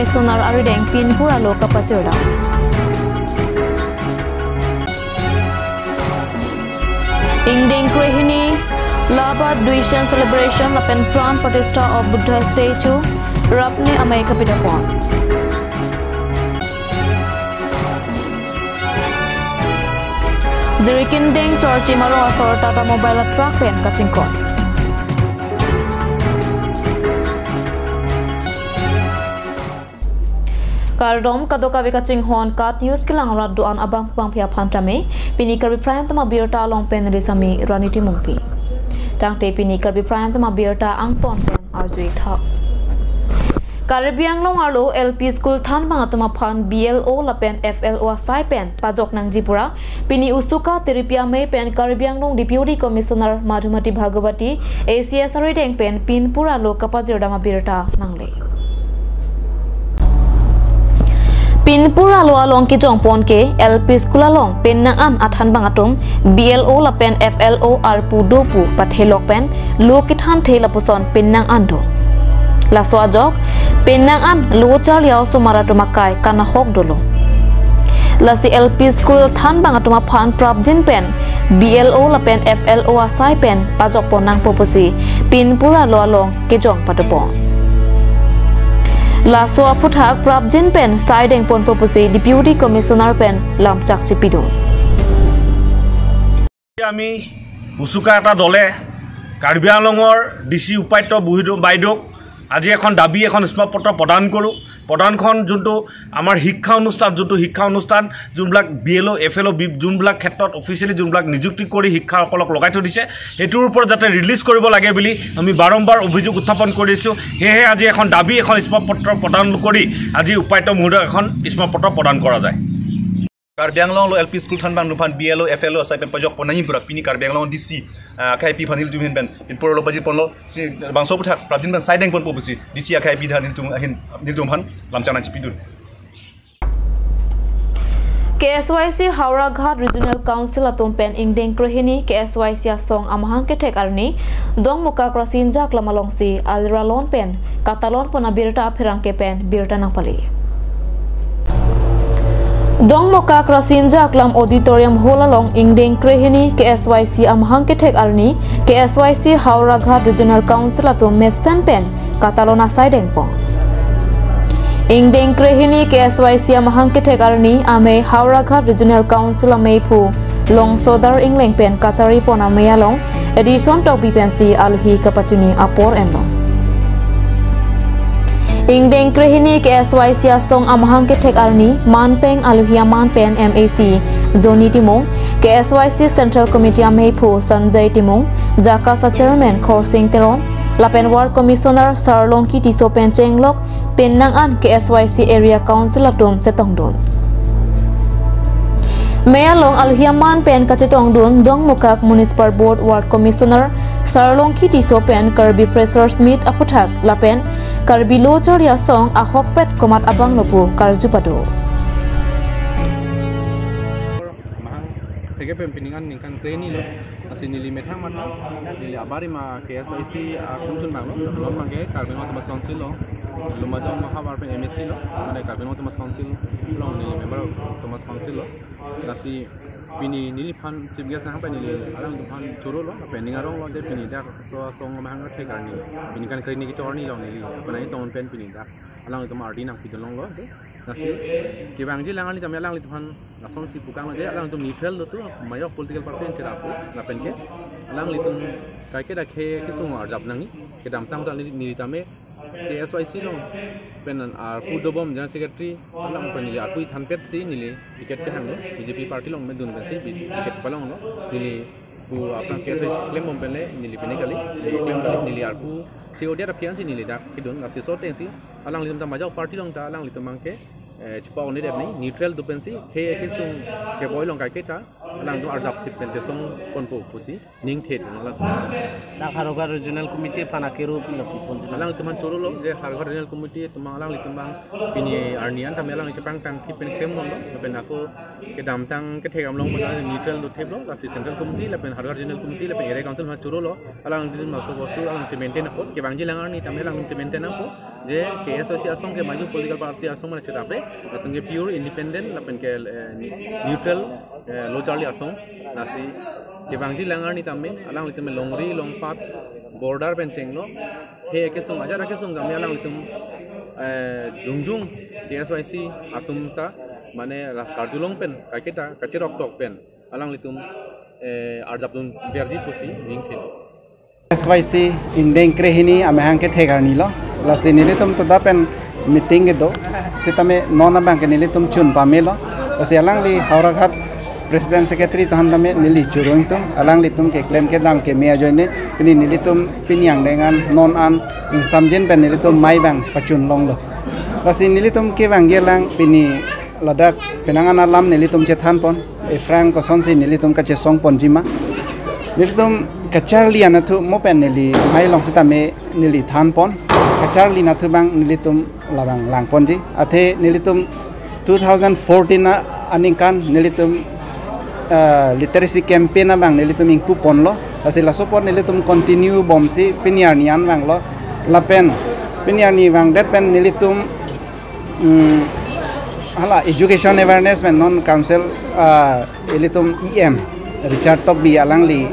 me sonar arideng pin pura lo kapacerda. Ingdeng krihini laba duishan celebration lapen pran patista of Buddha statue rapne amai kapitapon. Zirikin deng charge imaro asor tata mobile truck pen kacingkot. Kardom kadoka vika hon kat news kilang radu an abang pang pia phantame pini karbi prime tama birta long pen risami raniti mumpi. Tang te pini karbi prime tama birta ang ton pen arzui tha. Karibiang long arlo LP school than bang atama phan BLO la pen FLO sai pen pajok nang jipura pini usuka teripia me pen Karibiang long deputy commissioner Madhumati Bhagawati ACS ring pen pin pura lo kapajir dama birta nangle. Pinpura lo along ki jong pon ke LP school along pen nang an athan bang atum BLO la pen FLO arpu dopu pathelok pen lo ki than thela puson pen nang ando la so jok pen nang an lo chal yaw sumara tumakai kana hok dolo la si LP school than bang atuma phan prap jin pen BLO la pen FLO asai pen pajok ponang popusi pinpura lo along ki jong patapon Laso aputhak Prabjin Pen Sideng Pon Propose Deputy Commissioner Pen Lamchak Chipido. আমি উচুকা এটা দলে কাৰ্বি আংলঙৰ D C উপায়ুক্ত বাইদেউক আজি এখন দাবী এখন স্মাৰকপত্ৰ প্ৰদান কৰোঁ প্ৰদানখন যোনটো আমাৰ শিক্ষা অনুষ্ঠান যোনটো শিক্ষা অনুষ্ঠান যোনবিলাক B L O' F L O' B যোনবিলাক ক্ষেত্ৰত অফিচিয়েলি যোনবিলাক নিযুক্তি কৰি শিক্ষাসকলক লগাই থৈ দিছে সেইটোৰ ওপৰত যাতে ৰিলিজ কৰিব লাগে বুলি আমি বাৰম্বাৰ অভিযোগ উত্থাপন কৰিছোঁ সেয়েহে আজি এখন দাবী এখন স্মাৰকপত্ৰ প্ৰদান কৰি আজি উপায়ুক্ত মহোদয়ক এখন স্মাৰকপত্ৰ প্ৰদান কৰা যায়। কাৰ্বিআংলং ল এল পি স্কুলখন বা নুফান B L O' F L O' চাই পেন পাজক পনাই পুৰা পিনি কাৰ্বিআংলং ডি চি আখাই পি ফানিল তুমি হেনপেন পিনপুৰ অলপ বাজি পনল বাংচ পুঠা প্ৰাপদিন পেন চাই দেং পন পবুচি ডি চি আখাই পি ধান নিল তুমিহীন নিল তুমান লামচা নাচি পিন্ধু K S Y C Howraghat regional council আতম পেন ইংডেং ক্ৰহিণী কে এছ ৱাই চি আচং আমাহাং কেথেক আৰুনি দং মোকা ক্ৰাচিন জাকলামালংচি আলিৰা লন পেন কাটালন পোনা বিৰতা ফেৰাংকে পেন বিৰতা নাপালি Dong moka krasinja aklam auditorium hall along ingdeng krehini KSYC amhang ketek arni KSYC Howrah Ghat Regional Council ato messen pen Katalona sideng po. Ingdeng krehini KSYC amhang ketek arni ame Howrah Regional Council ame pu long sodar ingling pen kasari pona meyalong edison tok bipensi alhi kapachuni apor enlong. Ingdeng krehini ke SYC astong amahang ke tek arni manpeng aluhia manpen MAC Zoni Timong ke SYC Central Committee amhepu Sanjay Timong Jaka sa Chairman Khor Singh Teron Lapen Ward Commissioner Sarlongki Tiso pen Pencenglok Penang an ke SYC Area Council atum cetong don Mayalong Alhiaman Pen Kachetong Dun Dong Mukak Municipal Board Ward Commissioner Sarlong Kiti Sopen Kirby Pressers Meet Aputak Lapen Kirby Lochar Yasong Ahok Pet Komat Abang Lopu Karjupado. Tege pempiningan ningkan kreni lo. Asin nili methang mata. Nili abari ma KSIC kunjun bang lo. Lo mangke Kirby no Thomas Council lo. Lo majong mahabar pen MSC lo. Mane Kirby no Thomas Council lo nili member Thomas Council lo. Nasi pini nili pan chief guest na hampai nili alang tu pan churu lo pending arong lo je pini dak so song ma hang the gar ni pini kan kri ni ki chor ni lo nili panai ton pen pini dak alang tu mardi nang pidon long lo je nasi ki bang ji langali tam alang li pan nason si pukang lo je alang tu neutral lo tu mayo political party en chera pu na pen ke alang li tu kai ke da khe ki sung ar jap nangi ke dam tang ta ni tame KSYC lo penan ar pu dobom jan secretary alam pen ni akui than pet si nili ticket ke hang BJP party long me dun si ticket palong lo nili pu apna KSYC claim bom pele nili pene kali claim kali nili ar pu si odia da pian si nili da kidun nasi so ten si alang litum ta majau party long ta alang litum mangke chipa oni dep ni neutral dupen si ke ke sung ke boy long kai ke ta লাংটো আৰু জাপ থিক পেঞ্চে চং কনপো কুচি নিং থেট নালা তা ৰিজনেল কমিটি ফানাকে ৰূপ লক্ষ্য চৰু লওক যে খাৰগা ৰিজনেল কমিটিয়ে তোমাক লাং লিখিম বাং পিনি আৰ্নিয়ান তাৰ মেলাং ইচ্ছা পাং টাং থিক পেন খেম মন লাপেন আকৌ কে দাম টাং কে ঠেক আম নিউট্ৰেল দু থেপ লওক লাচি চেণ্ট্ৰেল কমিটি লাপেন খাৰগা ৰিজনেল কমিটি লাপেন এৰিয়া কাউঞ্চিল মই চৰু লওক আলাং দিন মাছৰ বস্তু আলাং চি মেইনটেইন আকৌ কে বাংজি লাঙাৰ নি তাৰ মেলাং চি মেইনটেইন আকৌ যে কে এছ আই চি আছং কে মাইজু পলিটিকেল পাৰ্টি আছং মানে চিটাপে লাপেন পিয়'ৰ ইণ্ডিপেণ্ডেণ্ট লাপেনকে neutral ke neutral lo charlie asong nasi ke bangji langar ni tamme alang litum longri longpat border penceng lo he ke sung aja ke sung gamya alang litum jungjung KSYC atum ta মানে কার্জুলং pen Caqueta কাচেরক টক pen alang litum arjapdun berdi pusi ning thelo SYC indeng krehini ame hangke thegar nilo la sinili tum to dapen meeting ge do sitame nona bank nili tum chun pamelo la se alang li hauragat president secretary to handame nili churung tum alang li tum ke claim ke dam ke mea joine pini nili tum pinyang dengan non an samjen pen nili tum mai bang pachun long lo. La sinili tum ke bang gelang pini ladak penangan alam nili tum chethan pon. E frank ko sonsi nili tum song pon jima. Nili tum kachar li ana thu mo pen nili mai long sita me nili than pon. Kachar li na thu bang nili tum labang lang pon ji. Athe nili tum 2014 na aning kan nili tum literacy campaign bang nili tum ing lo. Asi la support nili tum continue bom si pinyar bang lo. La pen pinyar ni bang dat pen nili tum hala education awareness men non council uh, ilitum em richard tok bi alang li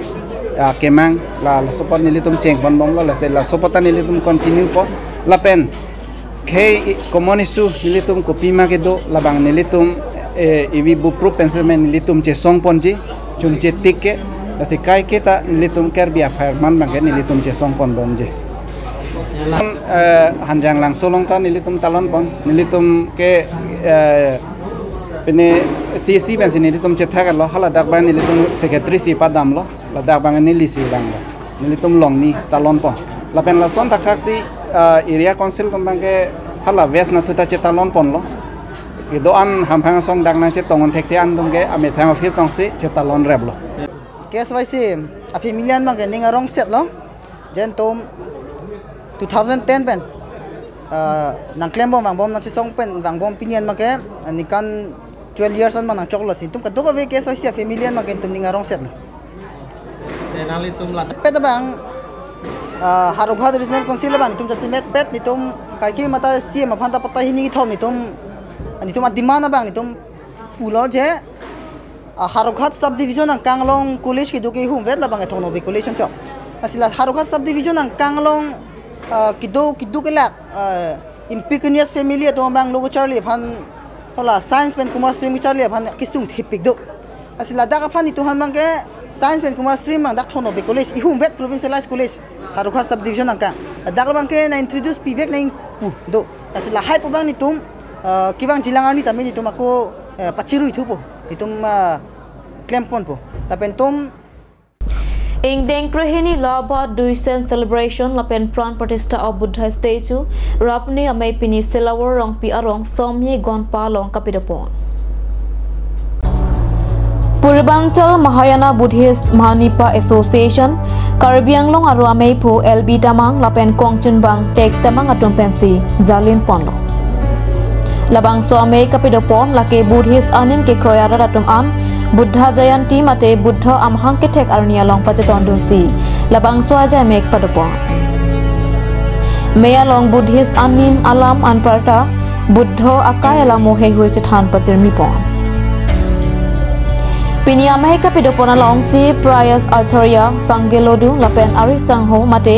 uh, kemang la la support nilitum cheng bon bom la se la support nilitum continue po. La pen ke komunisu nilitum kopima ke do la ivi bu pro pensament nilitum che song ponji chum che tikke la se kai ke ta nilitum ker bi afar man bang ke nilitum che song pon bom je hanjang lang solong ta nilitum talon pon nilitum ke pene CC ben sini nilitum cetha kan lo hala dak ban nilitum secretary si padam lo la dak bang nili si lang lo long ni talon pon la pen la son takak si area council kom bang ke hala west na tuta cetha lon pon lo do an ham phang song dak na che tongon thek te an dum ke ame thang office song si cetha lon reb lo. KSYC a familian mang ke ninga rong set lo. Jen tom 2010 pen. Nang klem bom bang bom nang song pen bang bom pinian ma ke ni kan 12 years an ma nang choklo sin tum ka do ve ke so sia familian ma ke tum ninga rong set lo. Nali tum lat pet bang uh, harugha regional council bang tum met pet ni tum kai ki mata si ma phanta pata hi ni thom ni tum ni tum adimana bang ni tum pulo je uh, harughat subdivision ang kanglong college ki duki hum vet la bang thong no be college chok asila harughat subdivision ang kanglong kido kido kelak impecunious family to bang logo charlie phan hola science pen kumar stream charlie phan kisung thipik do asila da ka phan itu han bang ke science pen kumar stream bang dak thono be college ihum vet provincialized college harukha subdivision ang ka da ka bang ke na introduce pivek na pu do asila po bang ni tum kibang jilangan ni tamin itu mako paciru itu po itu ma klempon po tapen tum ing deng krohini laba duisen celebration lapen pran protesta of buddha statue rapni amai pini selawar rong pi arong somye gon palong kapidapon Purbanchal Mahayana Buddhist Manipa Association Karbianglong Aru Ameipo LB Tamang Lapen Kongchun Bang Tek Tamang Atum Pensi Jalin Ponlong labang swami kapidopon lake buddhist anim ke kroyara ratum am buddha jayanti mate buddha am hanke thek arunia long pacheton dunsi labang swajay mek padopo meya long buddhist anim alam anparta buddha akai la mohe hoi chethan pacher mipon pini amhe kapidopona long chi prayas acharya sangelodu lapen ari sangho mate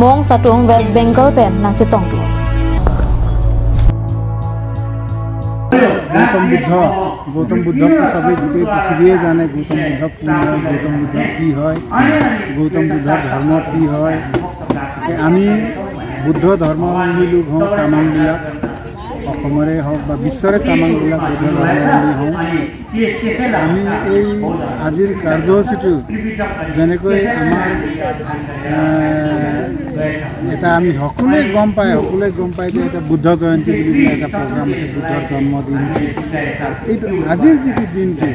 mong satum west bengal pen nachetong Gautam Buddha Gautam বুদ্ধক সবেই গোটেই পৃথিৱীয়ে জানে গৌতম বুদ্ধক কোন হয় গৌতম বুদ্ধ কি হয় গৌতম বুদ্ধৰ ধৰ্ম কি হয় আমি বুদ্ধ ধৰ্মাৱলম্বী লোক হওঁ তামাংবিলাক অসমৰে হওক বা বিশ্বৰে তামাংবিলাক আমি এই আজিৰ কাৰ্যসূচীটো যেনেকৈ আমাৰ এটা আমি সকলোৱে গম পায় সকলোৱে গম পায় যে এটা বুদ্ধ জয়ন্তী বুলি এটা প্ৰগ্ৰাম আছে বুদ্ধৰ জন্মদিন। এইটো আজিৰ যিটো দিনটো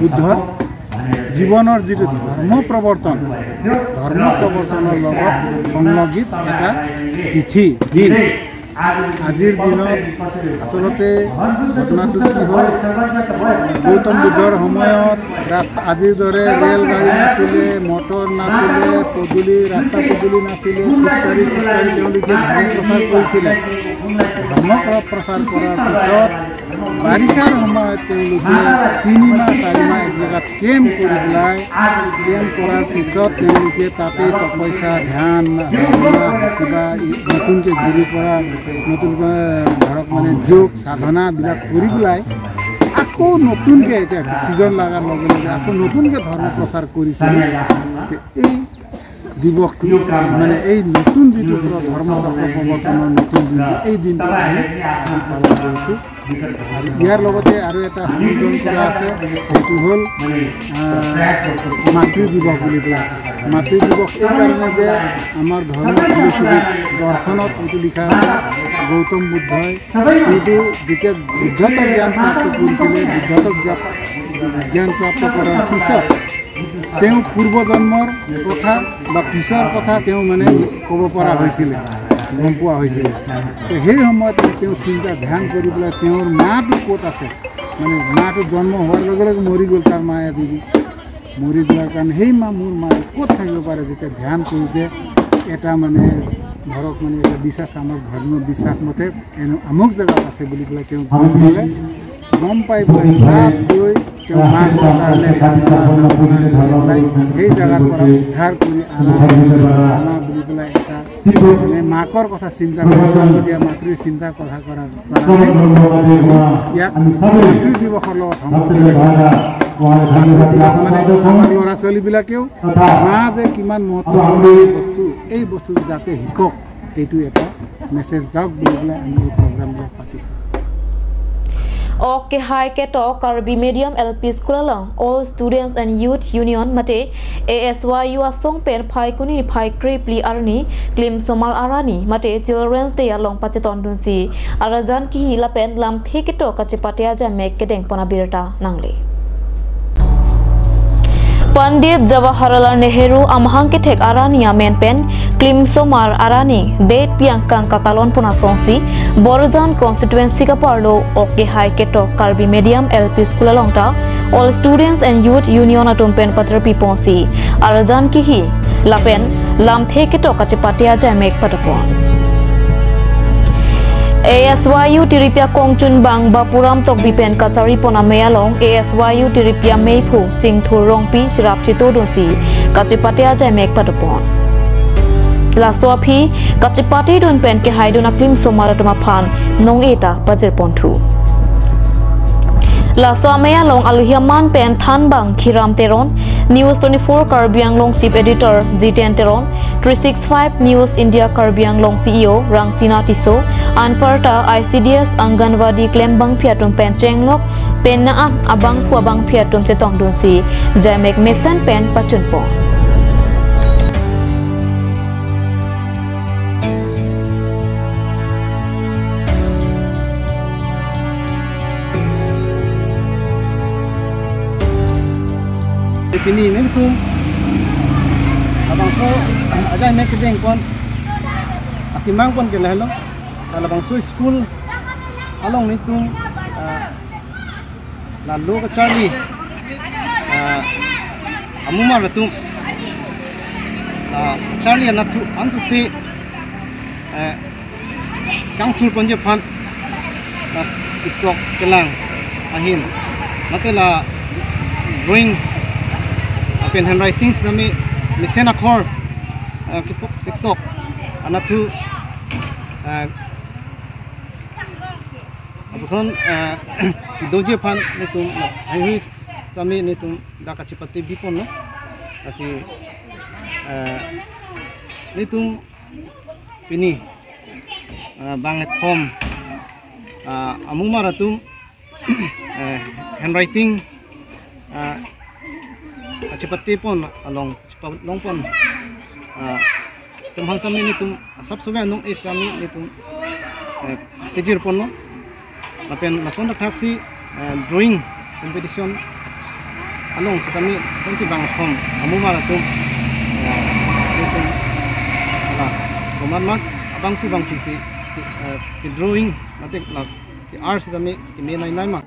বুদ্ধ জীৱনৰ যিটো ধৰ্ম প্ৰৱৰ্তন ধৰ্ম প্ৰৱৰ্তনৰ লগত সংলগ্নিত এটা তিথি দিন। আজিৰ দিনত আচলতে ঘটনাটো কি হ'ল? গৌতম বুদ্ধৰ সময়ত ৰাস্তা আজিৰ দৰে ৰেলগাড়ী নাছিলে মটৰ নাছিলে পদূলি ৰাস্তা পদূলি নাছিলে তেওঁলোকে ধৰ্ম প্ৰচাৰ কৰিছিলে। ধৰ্ম প্ৰচাৰ কৰাৰ পিছত বাৰিষাৰ সময়ত তেওঁলোকে তিনিমাহ চাৰিমাহ এক জেগাত কেম্প কৰি পেলাই কেম্প কৰাৰ পিছত তেওঁলোকে তাতে টপইচা ধ্যান কিবা নতুনকৈ ঘূৰি পৰা নতুনকৈ ধৰক মানে যোগ সাধনাবিলাক কৰি পেলাই আকৌ নতুনকৈ এতিয়া ছিজন লগাৰ লগে লগে আকৌ নতুনকৈ ধৰ্ম প্ৰচাৰ কৰিছিলে এই দিৱসটো মানে এই নতুন যিটো ধৰ্মচক্ৰ প্ৰৱৰ্তনৰ নতুন দিনটো এই দিনটো আমি পালন কৰিছোঁ। ইয়াৰ লগতে আৰু এটা সংযোজন কৰা আছে সেইটো হ'ল মাতৃ দিৱস বুলি পেলাই মাতৃ দিৱস এইকাৰণে যে আমাৰ ধৰ্ম দৰ্শনত এইটো লিখা আছে গৌতম বুদ্ধই এইটো যেতিয়া বুদ্ধত্ব জ্ঞান প্ৰাপ্ত কৰিছিলে বুদ্ধত্ব জ্ঞান প্ৰাপ্ত কৰাৰ পিছত তেওঁ পূৰ্বজন্মৰ কথা বা পিছৰ কথা তেওঁ মানে ক'ব পৰা হৈছিলে গম পোৱা হৈছিলে। তো সেই সময়ত তেওঁ চিন্তা ধ্যান কৰি পেলাই তেওঁৰ মাটো ক'ত আছে? মানে মাটো জন্ম হোৱাৰ লগে লগে মৰি গ'ল তাৰ মায়ে দেৱী মৰি যোৱাৰ কাৰণে সেই মা মোৰ মায়ে ক'ত থাকিব পাৰে যেতিয়া ধ্যান কৰোঁতে এটা মানে ধৰক মানে এটা বিশ্বাস আমাৰ ধৰ্ম বিশ্বাস মতে এনে আমুক জেগাত আছে বুলি পেলাই তেওঁ পালে গম পাই পেলাই তাত গৈ তেওঁ মাক কাৰণে সেই জেগাৰ পৰা উদ্ধাৰ কৰি আনা আনা বুলি পেলাই এটা মানে মাকৰ কথা চিন্তা কৰি মাতৃৰ চিন্তা কথা কৰা ইয়াক মাতৃ দিৱসৰ লগত মানে আমাৰ ল'ৰা ছোৱালীবিলাকেও মা যে কিমান মহত্বপূৰ্ণ বস্তু এই বস্তু যাতে শিকক এইটো এটা মেছেজ যাওক বুলি পেলাই আমি এই প্ৰগ্ৰামবিলাক পাতিছোঁ Ok Hai Ketok Karbi Medium LP Skulalang All Students and Youth Union Mate ASYU Asong Pen Phai Kuni Phai Kripli Arni Klim Somal Arani Mate Children's Day Along Pacheton Dunsi Arajan Ki Lapen Lam Theketo Kachipatia Jamek Kedeng Panabirta Nangli পণ্ডিত জৱাহৰলাল নেহেৰু আমহাংকে ঠেক আৰানিয়া মেনপেন ক্লিমচমাৰ আৰানি দে পিয়াংকাং কাকালন পোনা চংচি বড়জান কনস্টিটুয়েন্সি কাপারলো ওকে হাই কেটো Karbi medium L P school লংটা all students and youth union atom পেন পাত্র পি পৌঁছি আর জান lapen হি লাপেন লামথে কেটো কাছে পাটিয়া যায় মেঘ পাটপন ASYU Tiripia Kongchun Bang Bapuram Tok Bipen Kachari Pona Mealong ASYU Tiripia Meipu Chingthur Rongpi Chirap Chito Dunsi Kachipatia Jai Mek Padapon. la so phi ka chi pati dun pen ke hai dun aklim so mara tuma phan, nong eta pazir pon thu. La so maya long aluhia man pen than bang khiram teron, news 24 karbiang long chief editor jiten teron 365 news india karbiang long ceo rang sina tiso anparta icds anganwadi klem bang phiatum pen chenglok pen na abang phu abang phiatum chetong dun si jaimek mesen pen pachun po. cái nì nó tung à bằng số ở đây mấy cái đèn con à cái mang con cái này luôn à là school Along long này tung à là cái Charlie à à mua tung Charlie là thu ăn số xe à căng thu con chép phan à tiktok cái làng à nó tên là ring. Pen handwriting nami misena khor kipok tiktok ana tu apuson doje pan nitum hai sami nitum daka chipati bipon no kasi nitum pini banget home amumara tum handwriting achipati pon along long pon tum han sami ni tum sab nong is sami ni tum kejir pon no. Apen mason taksi drawing competition. Anong sa kami sa si bang hom amu mala tum ala kuman mat abang pu bang kisi ki drawing matik la ki art sa kami ki me nai nai ma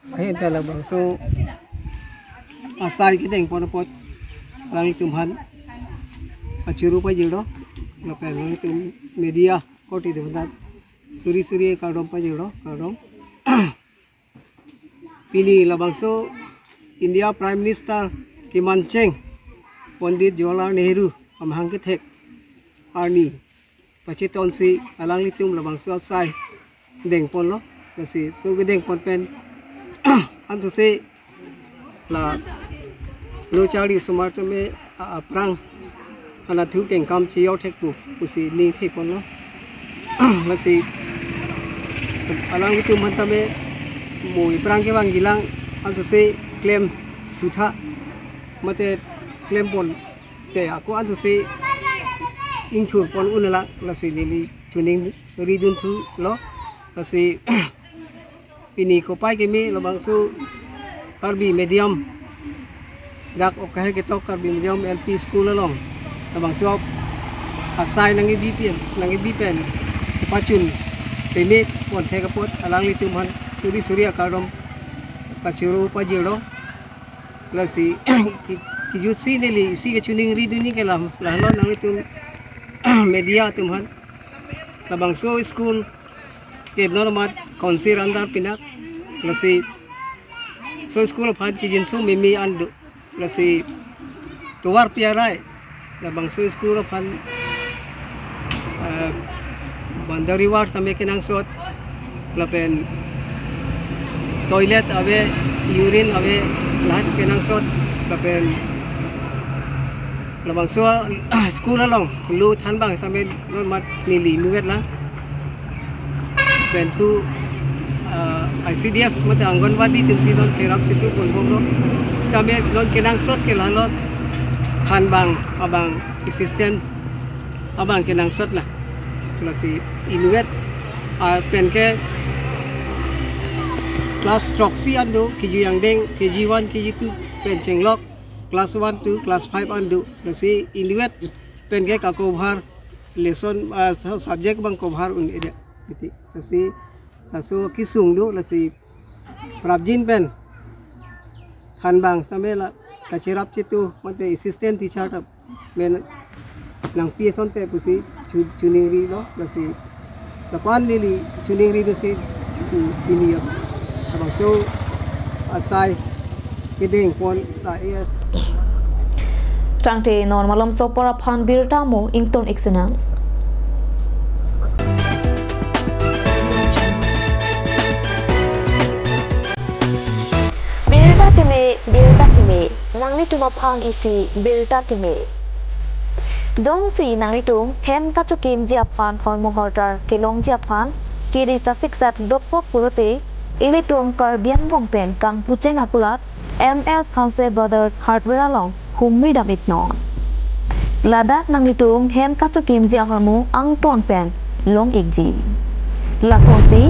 A S Y U ahin pala bang so asai ki deng pon pot. Lang tum han achuru pa jiro la pe lang tum media. Koti de bandat suri suri kadom pa jiro kadom Pini labangso India Prime Minister Kiman Cheng Pandit Jawaharlal Nehru amhang ke thek arni pachi ton si alang litum labangso sai deng pon lo kasi so ge deng pon pen อันสุเซลาโลชารีสมาร์ทเมอปรังอันนั้นถือเก่งคำเชียวเทคบุกุสีนี่เทคปนเนาะมันสีอันนั้นก็คือมันทำเมหมู่ปรังแค่บางกีลังอันสุเซเคลมทุทะมาแต่เคลมปนแต่กูอันสุเซอิงชูปนอุ่นละละสีลิลีทุนิงรีดุนทุลอละสี mi lo bang su karbi medium. Dak o kahe ke to karbi medium lp school long. La bang su asai nangi bpm nangi bpen pachun. Te me pon the ka pot alang li tum han suri suri akarom kachuro pajiro la si ki ki jut si ne li si ke chuning ri duni ke lam la lo nang tum media tum han la bang so school ke normat konsir andar pinak la si so school phan ki jin so mi mi andu la si tuwar piarai la bang so school phan bandari war kenang sot la pen toilet ave urine ave lahat kenang sot kapen labang so school along lu than bang samen non mat nili nuet la. Pen tu ICDS mate anggonwadi tim si don kerap itu pun bongro stame don kenang sot ke lalot than bang abang assistant abang kenang sot lah. Kalau si inuet pen ke class proxy andu kiju yang deng KG1 KG2 pen chenglok class 1 to class 5 andu. Nasi iliwet pen ke ka cover lesson uh, subject bang nasu kisung du nasi prabjin pen. Han bang sampe la kacirap citu mate assistant teacher tap men nang pieson te pusi chuning ri lo nasi lapan nili chuning ri nasi ini ya. Abang so asai kiding pon la es Trangte normalam so para phan birta mo ington iksenang. Nangni tuma phang isi birta kime. Dong si nangni tung hem ta chukim ji apan phon mo hortar kelong jia phan kiri ta siksat dopok purote ili tung kar bian bong pen kang pucheng akulat MS Hanse Brothers Hardware along hummi damit no. Ladak nang nitung hem chu kim jia harmu ang ton pen long ikji. Lasonsi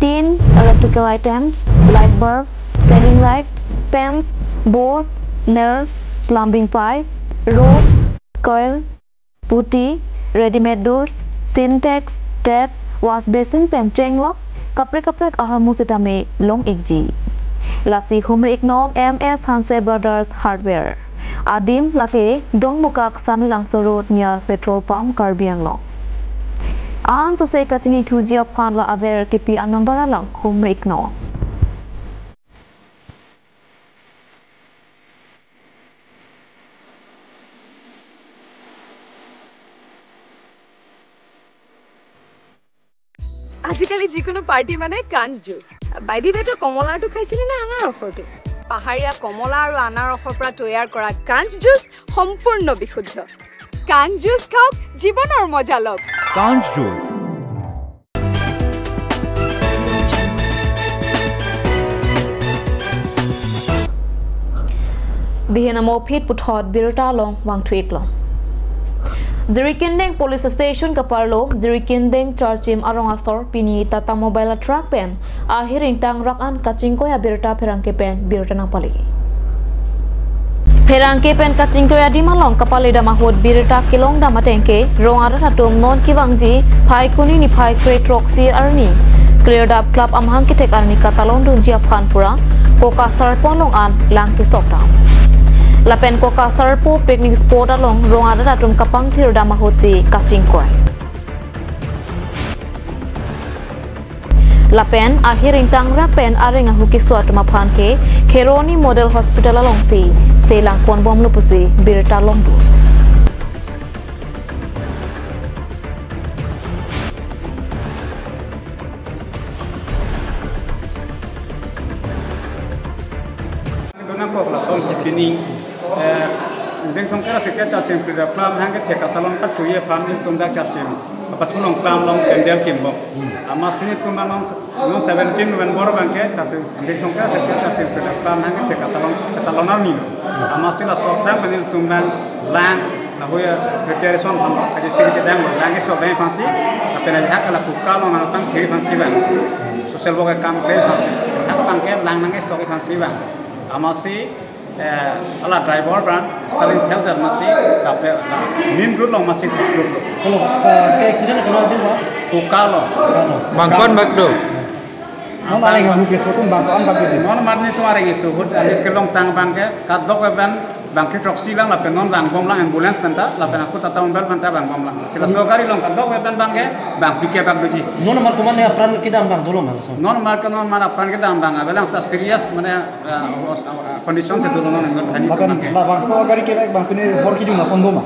tin electrical items, light bulb, selling light, pens, board, nails, plumbing pipe, rope, coil, putty readymade doors Sintex tap wash basin पेमचेंग lock कपड़े कपड़े और मुसिता में लॉन्ग एक जी लासी खुमर एक knock M S हंसे बर्डर्स हार्डवेयर आदिम लाके डोंग मुकाक साम लांगसो रोड नियर पेट्रोल पंप कार्बियंग लॉन्ग आन सोसे कचनी खुजिया फान ला अवेयर के पी अनंबरा लॉक खुमर एक नॉक আজিকালি যিকোনো পাৰ্টি মানে কাঞ্চ জুচ বাইদি বাইদেউ কমলাটো খাইছিলে নে আনাৰসৰটো পাহাৰীয়া কমলা আৰু আনাৰসৰ পৰা তৈয়াৰ কৰা কাঞ্চ জুচ সম্পূৰ্ণ বিশুদ্ধ। কাঞ্চ জুচ খাওক জীৱনৰ মজা লওক। Conch Juice. Dihe namo phit puthot birta long wang thuik Zirikindeng Police Station Kaparlo, Zirikindeng Charchim Arongasor, Pini Tata Mobile Truck Pen, Ahiring Tang Rakan Kachinkoya Birta Perangke Pen, Birta Napali. Perangke Pen Kachinkoya Dimalong Kapali Damahud Birta Kilong Damatenke, Rongaratum Non Kivangji, Pai Kunini Pai Kre Troxi Arni, Cleared Up Club Amhankitek Arni Katalon Dunjia Panpura, Koka Sarponong An, Lanki Sokdam. Lapen ko ka sarpo picnic spot along ronga da tum kapang thir da mahotsi kaching koi. Lapen akhiring tang rapen aring ahuki suat maphan ke Kheroni Model Hospital along si selang pon bom lupusi birta long du. Sikya cha tem pri plam hang ke theka talon ka tuye phan ni tum da cha chem apa thunong plam long pendel kim bo ama sini tum ba long no 17 november bang ke ta ding thong kara sikya cha tem pri plam hang ke theka talon ka talon ar ni ama sila lang. Na hoya preparation ham ka je sig je dang lang ke so bang phansi apena ha kala ku ka long na tang thiri phansi bang. Social kam ke phansi ke lang nang ke so ke phansi bang amasi ala driver brand stalin health masi kape min road long masi road kalau ke accident kenal dia pak ukalo Bangkon Bagdo. non ada yang huke sotum bangkoan bangke non marni tu are ngi suhut anis ke long tang bangke kadok ban bangke troksi lang lapen non bang bom lang ambulance banta lapen aku tata mobil banta bang bom lang. Sila sogari long kadok ban bangke bang pike bang duji. Non nomor kuman ya peran kita bang dulu mas? Non mar kan non mar apran ke dam bang abelang sta serious mane condition se dulu non ngon hani laban bangke labang so gari ke bang pini hor ki juma sondoma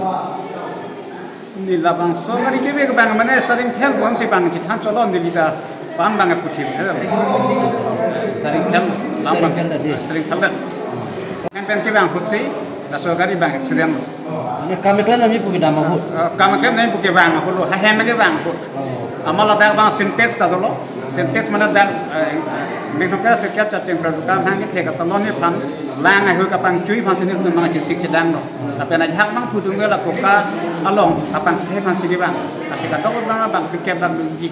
ni labang so gari ke bang mane starting tel bon si bang than cholon di lita bang bang puthi starting tel bang. Bang starting tel pen ki bang putsi da so gari bang accident Kameklen nami puki dama hut. Kameklen nami puki bang hut lo. Hahem nami bang hut. Amal ada bang syntax tado lo. Syntax mana dah mình cái sự kiện cho trường rồi các hàng cái thiệt cái lon như phán là ngày hư các bạn chui phán sinh viên mà chỉ xịt chỉ đang rồi. Đặc biệt là hắc măng phụ chúng người là cũng cả along các bạn thấy sinh viên à sẽ cả tốt bằng bằng cái kẹp bằng gì?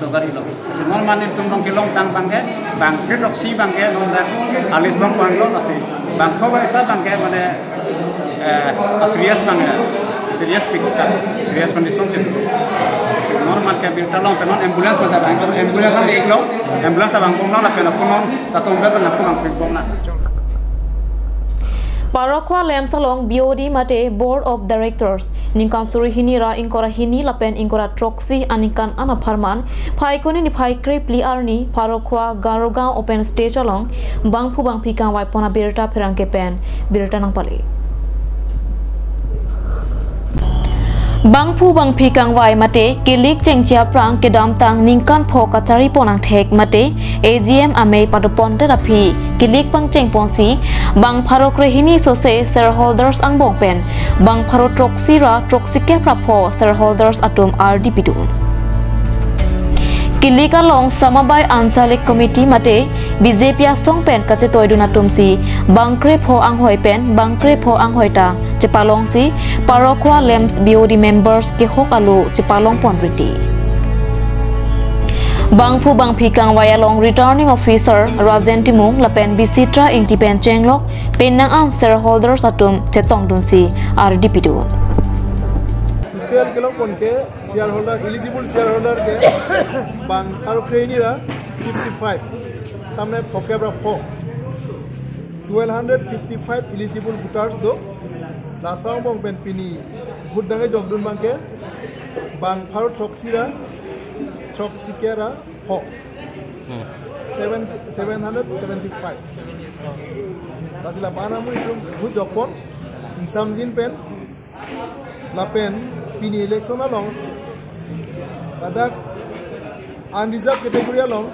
Sogari lo sẽ ngon mà nên chúng long cái long tăng bằng cái bằng cái roxy bằng nó là alis bằng bằng lo là sẽ bằng không phải sao bằng cái a serious man serious pickup serious condition se normal ke bin talong penon ambulance ma dabang ko ambulance ang iklo ambulance dabang ko na pena punon tatong ba na punon pigbo na Parakwa Lemsalong BOD Mate Board of Directors Ningkan Surihinira Inkora Hini Lapen Inkora Troxi Anikan Ana Pharman Phaikoni ni Phai Kripli Arni Parakwa Garoga Open Stage Along Bangphu Bangphika Waipona Birta Pherangke Pen Birta Nangpali bangphu bangphi kangwai mate kilik chengchia prang kedam tang ningkan pho kachari ponang thek mate agm ame padupon te raphi kilik pang cheng ponsi bang pharok rehini sose shareholders ang bong pen bang pharo troksi ra troksi ke prapho shareholders atom rdp dun kilika long samabai anchalik committee mate bjp asong pen kache toiduna tumsi bangkre pho anghoi pen bangkre pho anghoi ta chepalong si parokwa lems BOD members ke hok alu chepalong ponriti Bangphu Bangphi Kangwayalong returning officer Rajen Timung lapen Bisitra ingti pen chenglok penang ang shareholders atum chetong dunsi RDP dun তেল কেলং পনকে share holder eligible share holder কে বাং আর ক্রেনিরা fifty five তামনে ফকেবরা ফ twelve hundred fifty five eligible voters দো লাসাও বং পেন পিনি ভোট ডাঙে জগদুন বাংকে বাং ভারত ট্রক্সিরা ট্রক্সিকেরা ফ সেভেন হান্ড্রেড সেভেন্টি ফাইভ লাসিলা বানামুই ভোট জপন ইনসামজিন pen lapen pini election along badak unreserved category along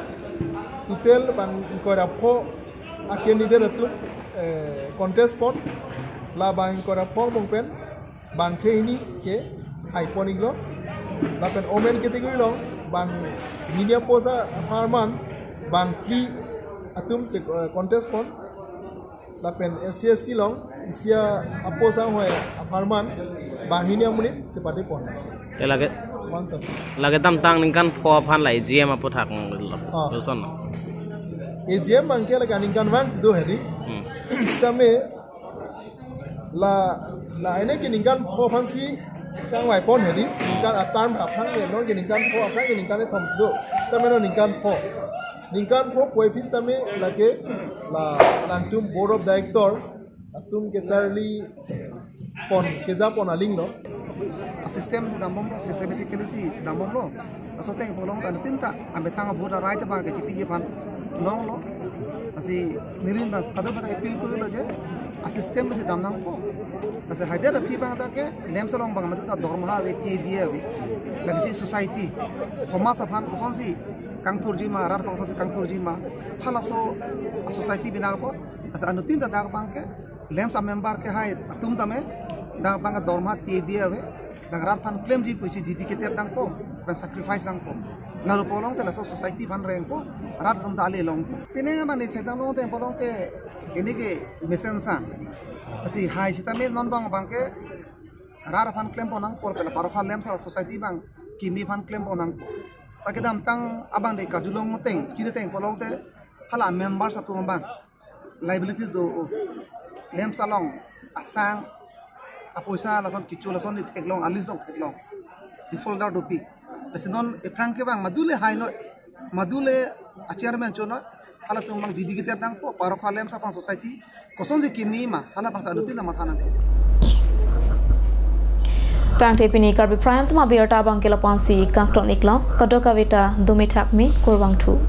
tutel ban kora pho a candidate atu contest pon la bang kora pho bong pen bang ini ke iconic lo la pen omen category long bang minia posa farman bang free atum che contest pon. La pen SCST long isia aposa hoy farman bahini amunit cepati pon. Te lage mansa. lage tam tang ning kan pho phan lai gm apu thak Ah. lo son. AGM bangke la ganing kan wang là là anh ấy kinh nghiệm gan khó phân xí ra ngoài phun hết đi kinh gan ạt tan hấp thăng lên nó kinh nghiệm gan khó ạt kinh nghiệm gan ấy thầm sự ta mới nói kinh gan khó kinh gan khó quay phía ta mới là cái là làm chung board of director là chung cái charity phun cái giá phun là linh đó system sẽ đảm systematically si thì lo aso đảm bảo nó sau tiên phun long ta tin ta anh biết thằng vừa ra right ba ke chỉ tiêu phun long lo asi nilin bas kadang kadang appeal kau je assistem si dam nang ko kasi haida da piba da ke lem salong bang madu da dorma we ti dia we lagi si society khoma sa phan son si kangthur ji ma rar pang so si kangthur ji ma phala so a society binar ko asa anutin da da bang ke lem sa member ke hai tum ta me da bang dorma ti dia we da rar phan claim ji kuisi didi ke ter dang ko ben sacrifice dang ko ngalo polong te laso society ban reng po rat kam tali long. Po tine ma ni cheta long te polong te e ini ke mission san si hai sita me non bang bang ke rar fan klem ponang por pela paro khan lem sa society bang kimi fan klem ponang po ke dam tang abang de kadulong teng kiri teng polong te hala member satu bang. Liabilities do lem salong asang apoisa lason kicu lason ni teklong alis dong teklong default do pi. ডপি বেসিনন এফ্রাং কে বাং মাদুলে হাই ন মাদুলে আচিয়ার মেন চো ন hala tung bang didi kita dang po paro khalem sa pang society koson je kimi ma hala bang sa aduti na matha nang tang te pini karbi prayam tuma biar tabang kila pansi kang ton iklo kadoka vita dumi thakmi kurbang thu